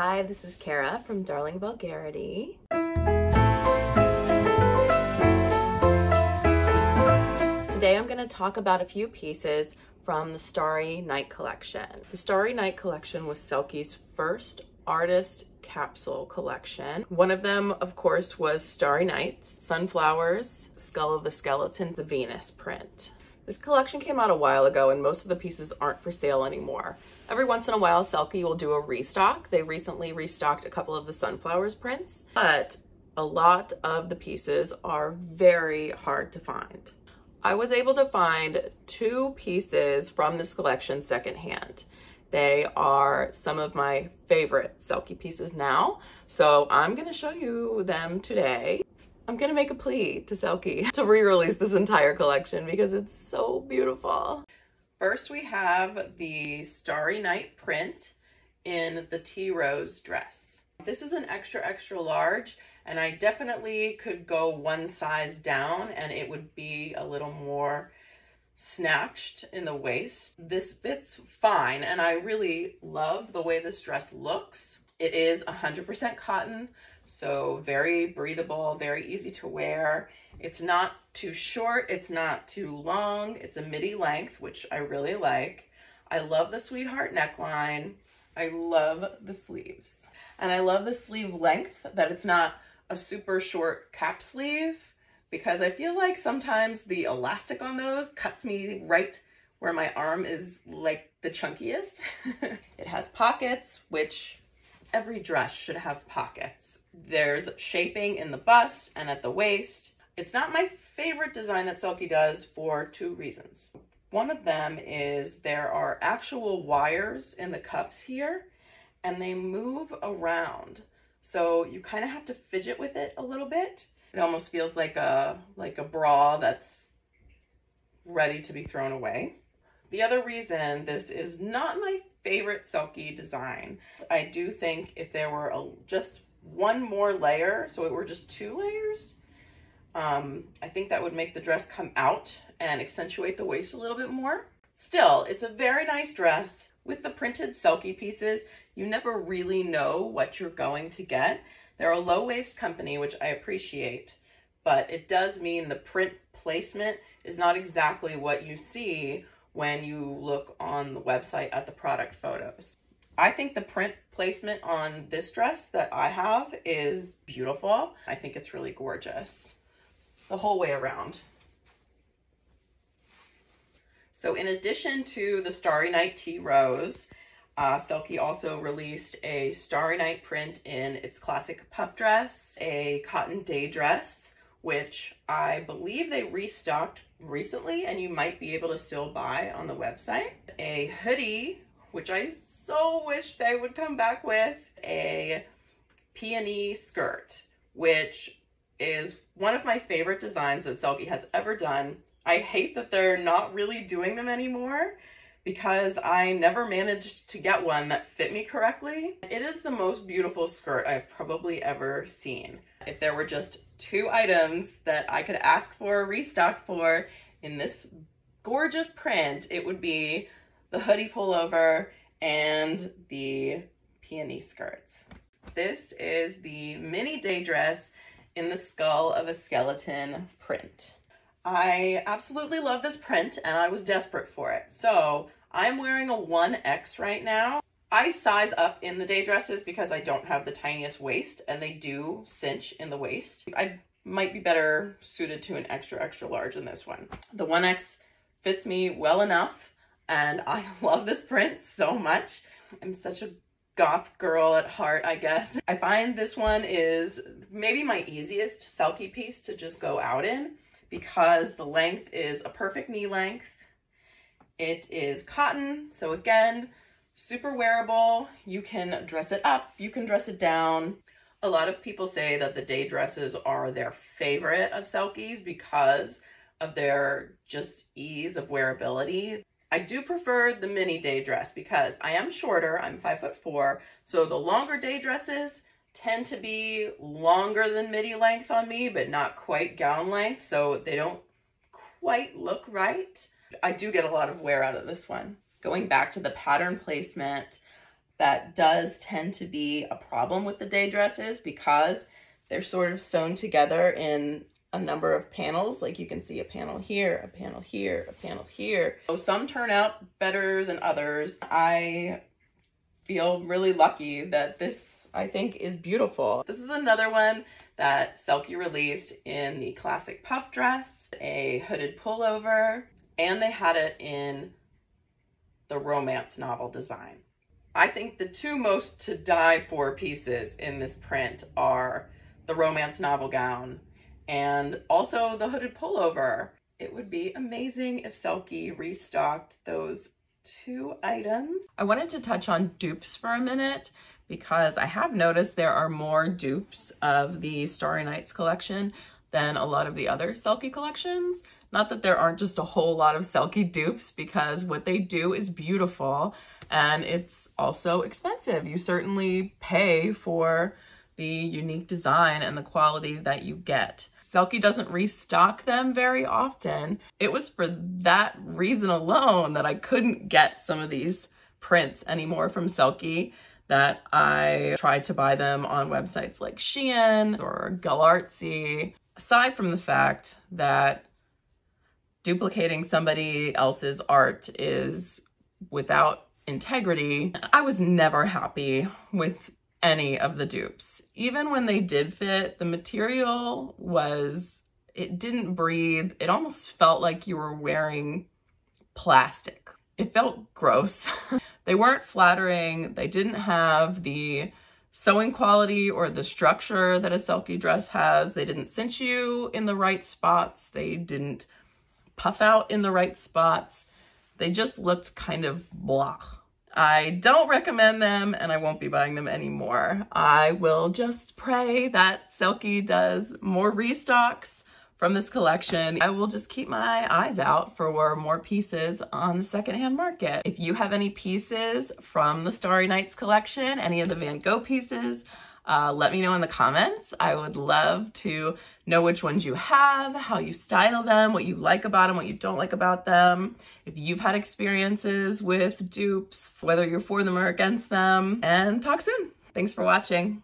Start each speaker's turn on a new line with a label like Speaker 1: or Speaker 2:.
Speaker 1: Hi, this is Kara from Darling Vulgarity. Today I'm going to talk about a few pieces from the Starry Night collection. The Starry Night collection was Selkie's first artist capsule collection. One of them, of course, was Starry Nights, Sunflowers, Skull of the Skeleton, the Venus print. This collection came out a while ago and most of the pieces aren't for sale anymore. Every once in a while, Selkie will do a restock. They recently restocked a couple of the Sunflowers prints, but a lot of the pieces are very hard to find. I was able to find two pieces from this collection secondhand. They are some of my favorite Selkie pieces now, so I'm gonna show you them today. I'm gonna make a plea to Selkie to re-release this entire collection because it's so beautiful. First we have the Starry Night print in the Tea Rose dress. This is an extra extra large and I definitely could go one size down and it would be a little more snatched in the waist. This fits fine and I really love the way this dress looks. It is 100% cotton, so very breathable, very easy to wear. It's not too short, it's not too long. It's a midi length, which I really like. I love the sweetheart neckline. I love the sleeves. And I love the sleeve length, that it's not a super short cap sleeve because I feel like sometimes the elastic on those cuts me right where my arm is like the chunkiest. it has pockets, which every dress should have pockets. There's shaping in the bust and at the waist. It's not my favorite design that Selkie does for two reasons. One of them is there are actual wires in the cups here and they move around. So you kind of have to fidget with it a little bit. It almost feels like a like a bra that's ready to be thrown away. The other reason this is not my favorite Selkie design, I do think if there were a, just one more layer, so it were just two layers, um, I think that would make the dress come out and accentuate the waist a little bit more. Still, it's a very nice dress. With the printed Selkie pieces, you never really know what you're going to get. They're a low waste company, which I appreciate, but it does mean the print placement is not exactly what you see when you look on the website at the product photos. I think the print placement on this dress that I have is beautiful. I think it's really gorgeous the whole way around. So in addition to the Starry Night Tea Rose, uh, Selkie also released a Starry Night print in its classic puff dress, a cotton day dress, which I believe they restocked recently and you might be able to still buy on the website. A hoodie, which I so wish they would come back with, a peony skirt, which is one of my favorite designs that Selkie has ever done. I hate that they're not really doing them anymore because I never managed to get one that fit me correctly. It is the most beautiful skirt I've probably ever seen. If there were just two items that I could ask for a restock for in this gorgeous print, it would be the hoodie pullover and the peony skirts. This is the mini day dress in the skull of a skeleton print. I absolutely love this print and I was desperate for it. So I'm wearing a 1X right now. I size up in the day dresses because I don't have the tiniest waist and they do cinch in the waist. I might be better suited to an extra, extra large in this one. The 1X fits me well enough and I love this print so much. I'm such a goth girl at heart, I guess. I find this one is maybe my easiest Selkie piece to just go out in because the length is a perfect knee length. It is cotton, so again, super wearable. You can dress it up, you can dress it down. A lot of people say that the day dresses are their favorite of Selkies because of their just ease of wearability. I do prefer the mini day dress because I am shorter, I'm five foot four, so the longer day dresses tend to be longer than midi length on me, but not quite gown length, so they don't quite look right. I do get a lot of wear out of this one. Going back to the pattern placement, that does tend to be a problem with the day dresses because they're sort of sewn together in a number of panels. Like you can see a panel here, a panel here, a panel here. So some turn out better than others. I feel really lucky that this, I think, is beautiful. This is another one that Selkie released in the classic puff dress, a hooded pullover, and they had it in the romance novel design. I think the two most to die for pieces in this print are the romance novel gown and also the hooded pullover. It would be amazing if Selkie restocked those two items. I wanted to touch on dupes for a minute because I have noticed there are more dupes of the Starry Nights collection than a lot of the other Selkie collections. Not that there aren't just a whole lot of Selkie dupes because what they do is beautiful and it's also expensive. You certainly pay for the unique design and the quality that you get. Selkie doesn't restock them very often. It was for that reason alone that I couldn't get some of these prints anymore from Selkie that I tried to buy them on websites like Shein or Galartsy. Aside from the fact that duplicating somebody else's art is without integrity, I was never happy with any of the dupes. Even when they did fit, the material was, it didn't breathe. It almost felt like you were wearing plastic. It felt gross. they weren't flattering. They didn't have the sewing quality or the structure that a Selkie dress has. They didn't cinch you in the right spots. They didn't puff out in the right spots. They just looked kind of blah. I don't recommend them and I won't be buying them anymore. I will just pray that Selkie does more restocks from this collection. I will just keep my eyes out for more pieces on the secondhand market. If you have any pieces from the Starry Nights collection, any of the Van Gogh pieces, uh, let me know in the comments. I would love to know which ones you have, how you style them, what you like about them, what you don't like about them. If you've had experiences with dupes, whether you're for them or against them, and talk soon. Thanks for watching.